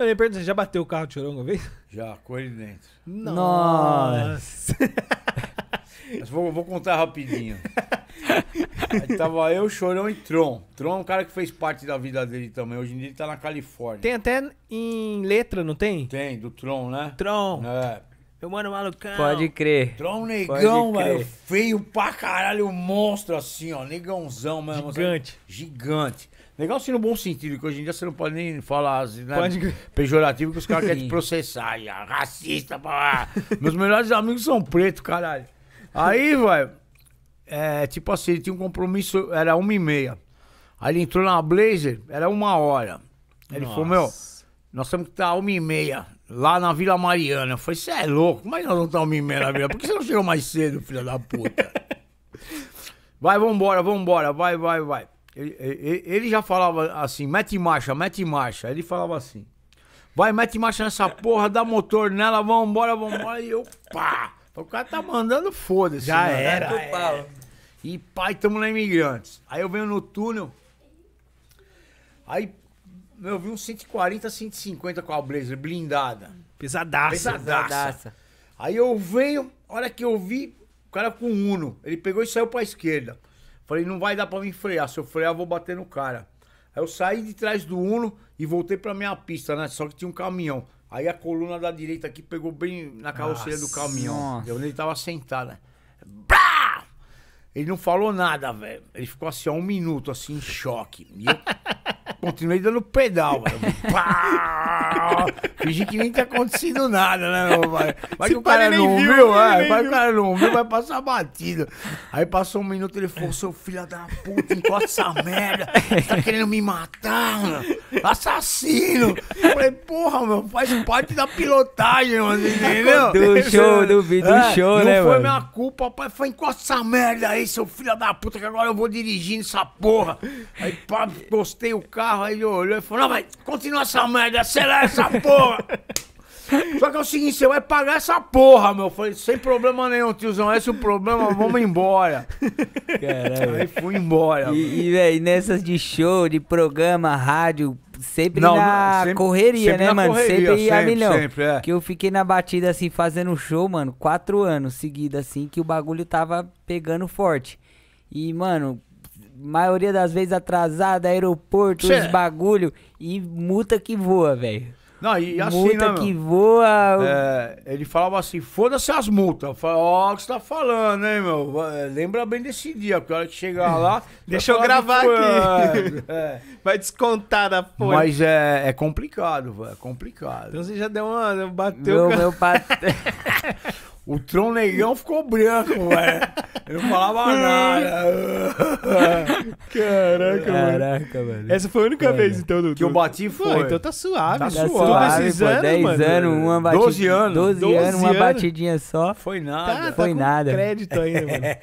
Eu nem pergunto, você já bateu o carro de chorão uma vez? Já, com ele dentro. Nossa. Mas vou, vou contar rapidinho. Aí tava eu, Chorão e Tron. Tron é um cara que fez parte da vida dele também. Hoje em dia ele tá na Califórnia. Tem até em letra, não tem? Tem, do Tron, né? Tron. É. Eu mano malucão. Pode crer. Tron negão, Pode crer. velho. Feio pra caralho, um monstro assim, ó. Negãozão mesmo. sabe? Gigante. Gigante. Legal assim no bom sentido, que hoje em dia você não pode nem falar assim, né? Pode crer. pejorativo que os caras querem te processar. Já, racista, pá. Meus melhores amigos são pretos, caralho. Aí, velho, é, tipo assim, ele tinha um compromisso, era uma e meia. Aí ele entrou na Blazer, era uma hora. Aí ele falou, meu, nós temos que estar uma e meia lá na Vila Mariana. Eu falei, você é louco? Como é que nós vamos estar uma e meia na Vila? Por que você não chegou mais cedo, filho da puta? Vai, vambora, vambora, vai, vai, vai. Ele, ele- ele já falava assim, mete marcha, mete marcha. Aí ele falava assim, vai, mete marcha nessa porra, dá motor nela, vambora, vambora. E eu, pá. O cara tá mandando foda-se. Já né? era. Pau. E pai, tamo na Imigrantes. Aí eu venho no túnel, aí eu vi uns 140, 150 com a Blazer blindada. Pesadaço. Pesadaça. Pesadaça. Aí eu venho, hora que eu vi, o cara com Uno, ele pegou e saiu pra esquerda. Falei, não vai dar pra me frear, se eu frear eu vou bater no cara. Aí eu saí de trás do Uno e voltei pra minha pista, né? Só que tinha um caminhão. Aí a coluna da direita aqui pegou bem na carroceria do caminhão. nossa. Onde ele tava sentado, né? Ele não falou nada, velho. Ele ficou assim, ó, um minuto, assim, em choque. E eu continuei dando pedal, velho. Fingi que nem tinha acontecido nada, né, meu pai? Vai que o cara não viu, é, vai que o cara não viu, vai passar batido. Aí passou um minuto, ele falou, seu filho da puta, encosta essa merda. Tá querendo me matar, mano? Assassino. Eu falei, porra, meu, faz parte da pilotagem, mano, entendeu? Do show, do vídeo, do É, show, não né, foi mano? minha culpa, pai. Foi encosta essa merda aí, seu filho da puta, que agora eu vou dirigindo essa porra. Aí, pá, postei o carro, aí ele olhou e falou: Não, vai, continua essa merda, acelera essa porra. Só que é o seguinte, você vai pagar essa porra, meu. Eu falei, sem problema nenhum, tiozão. Esse é o problema, vamos embora. Caralho. Aí fui embora. E, e, véi, nessas de show, de programa, rádio, sempre Não, na sempre- correria, sempre né, na mano? correria, sempre a sempre, milhão. sempre, é. Que eu fiquei na batida, assim, fazendo show, mano, quatro anos seguidos, assim, que o bagulho tava pegando forte. E, mano, maioria das vezes atrasado, aeroporto, Cê- os bagulho, e multa que voa, velho. Não, e, assim, multa né, meu? que voa. É, ele falava assim, foda-se as multas. Eu falei, ó, o que você tá falando, hein, meu? Vai, Lembra bem desse dia, porque a hora que chegar lá... Deixa eu gravar aqui. É, Vai descontar da folha. Mas é, é complicado, velho, é complicado. Então você já deu uma. Bateu Meu, o meu pat... O Tron Negão ficou branco, velho. Ele não falava nada. Caraca, mano. Caraca, mano. Essa foi a única Foda. vez, então, do. Que eu bati Pô, foi. então tá suave. Tá né? suave, Todos esses pô, anos, 10 mano. anos, uma batidinha. 12 anos. 12, 12 anos, uma anos. batidinha só. Foi Tá, nada. tá Foi com nada. crédito ainda, mano.